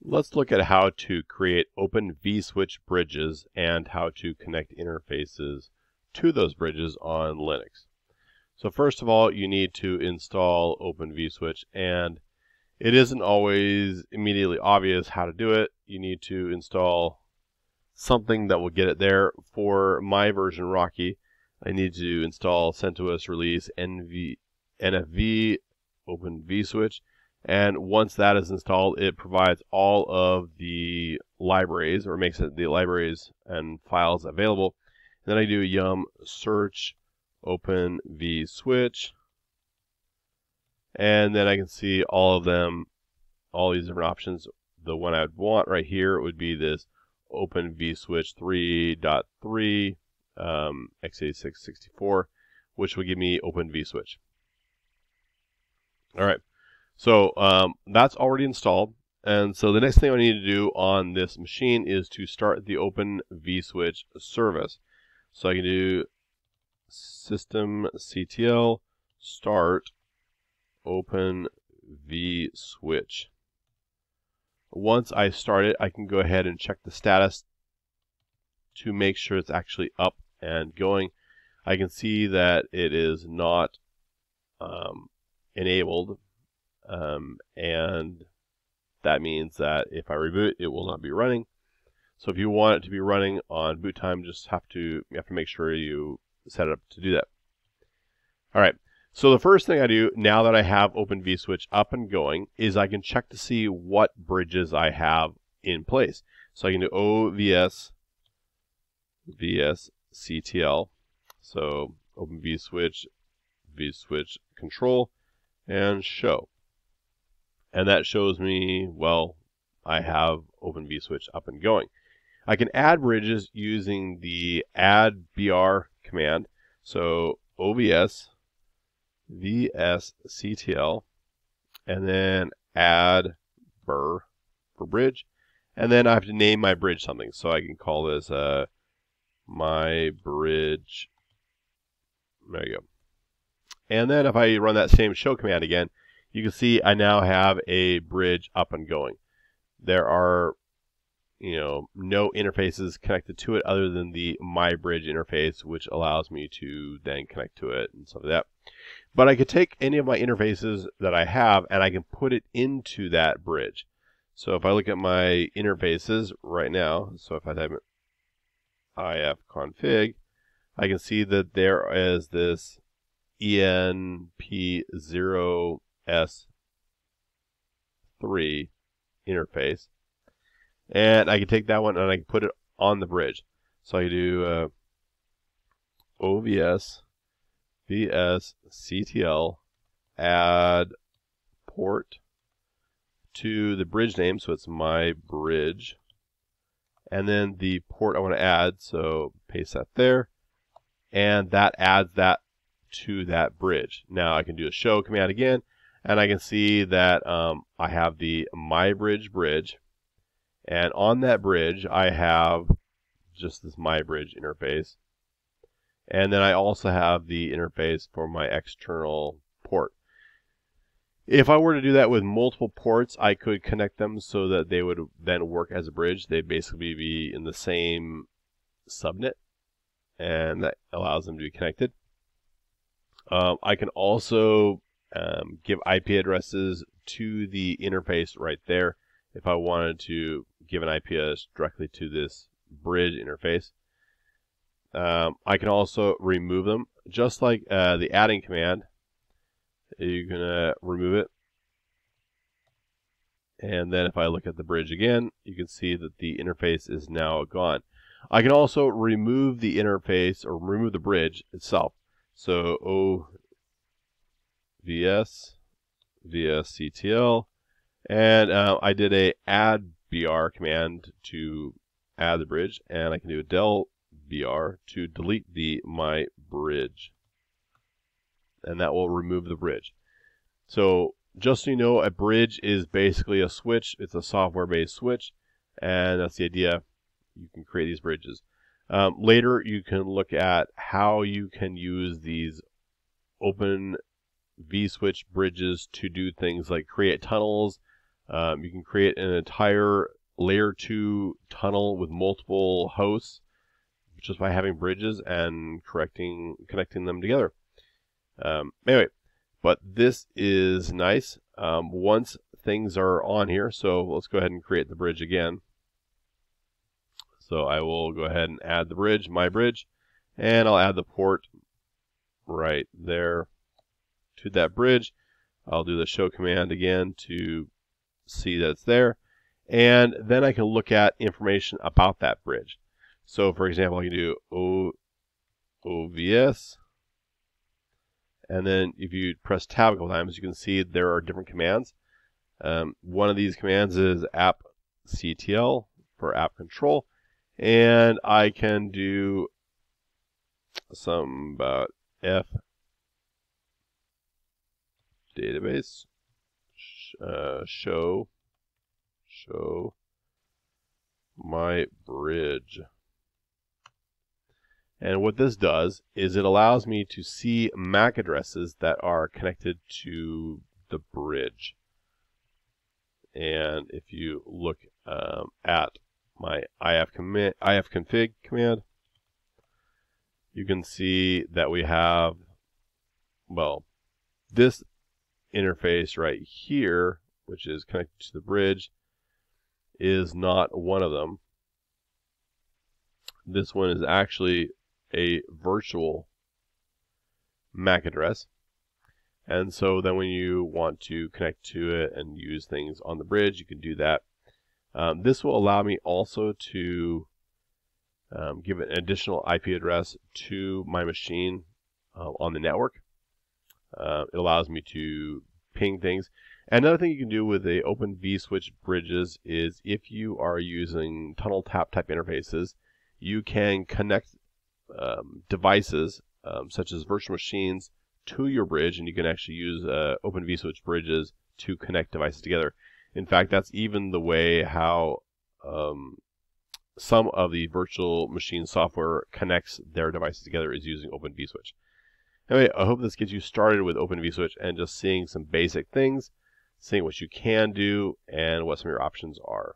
Let's look at how to create open vSwitch bridges and how to connect interfaces to those bridges on Linux. So first of all, you need to install Open vSwitch and it isn't always immediately obvious how to do it. You need to install something that will get it there. For my version Rocky, I need to install CentOS release NV, NFV Open vSwitch and once that is installed, it provides all of the libraries or makes the libraries and files available. And then I do yum search open vSwitch. And then I can see all of them, all these different options. The one I'd want right here would be this open v vSwitch 3.3 um, x86-64, which will give me open vSwitch. All right. So um, that's already installed. And so the next thing I need to do on this machine is to start the Open vSwitch service. So I can do systemctl start open vSwitch. Once I start it, I can go ahead and check the status to make sure it's actually up and going. I can see that it is not um, enabled um, and that means that if I reboot, it will not be running. So if you want it to be running on boot time, just have to you have to make sure you set it up to do that. All right. So the first thing I do now that I have Open vSwitch up and going is I can check to see what bridges I have in place. So I can do OVS VS CTL. So Open vSwitch vSwitch control and show. And that shows me, well, I have Open vSwitch up and going. I can add bridges using the add br command. So OVS VSCTL and then add br for bridge. And then I have to name my bridge something. So I can call this uh, my bridge. There you go. And then if I run that same show command again, you can see I now have a bridge up and going. There are, you know, no interfaces connected to it other than the My Bridge interface, which allows me to then connect to it and stuff like that. But I could take any of my interfaces that I have and I can put it into that bridge. So if I look at my interfaces right now, so if I type ifconfig, I can see that there is this ENP0 S3 interface. And I can take that one and I can put it on the bridge. So I do uh, OVS VS CTL add port to the bridge name. So it's my bridge. And then the port I want to add. So paste that there. And that adds that to that bridge. Now I can do a show command again and I can see that um, I have the MyBridge Bridge. And on that bridge, I have just this MyBridge interface. And then I also have the interface for my external port. If I were to do that with multiple ports, I could connect them so that they would then work as a bridge. They'd basically be in the same subnet, and that allows them to be connected. Um, I can also um, give IP addresses to the interface right there if I wanted to give an IP address directly to this bridge interface. Um, I can also remove them, just like uh, the adding command. You can uh, remove it. And then if I look at the bridge again, you can see that the interface is now gone. I can also remove the interface or remove the bridge itself. So VS, VSCTL, and uh, I did a add br command to add the bridge, and I can do a del br to delete the my bridge, and that will remove the bridge. So just so you know, a bridge is basically a switch. It's a software-based switch, and that's the idea. You can create these bridges. Um, later, you can look at how you can use these open vSwitch bridges to do things like create tunnels, Um, you can create an entire layer 2 tunnel with multiple hosts just by having bridges and correcting connecting them together. Um, anyway, but this is nice. Um, once things are on here, so let's go ahead and create the bridge again. So I will go ahead and add the bridge, my bridge, and I'll add the port right there to that bridge. I'll do the show command again to see that it's there. And then I can look at information about that bridge. So for example, I can do o, OVS. And then if you press tab a couple times, you can see there are different commands. Um, one of these commands is appctl for app control. And I can do some about F database uh, show show my bridge. And what this does is it allows me to see MAC addresses that are connected to the bridge. And if you look um, at my if, config command, you can see that we have, well, this interface right here, which is connected to the bridge, is not one of them. This one is actually a virtual MAC address. And so then when you want to connect to it and use things on the bridge, you can do that. Um, this will allow me also to um, give an additional IP address to my machine uh, on the network. Uh, it allows me to ping things. Another thing you can do with the Open vSwitch bridges is if you are using tunnel tap type interfaces, you can connect um, devices um, such as virtual machines to your bridge, and you can actually use uh, Open vSwitch bridges to connect devices together. In fact, that's even the way how um, some of the virtual machine software connects their devices together is using Open vSwitch. Anyway, I hope this gets you started with Open vSwitch and just seeing some basic things, seeing what you can do and what some of your options are.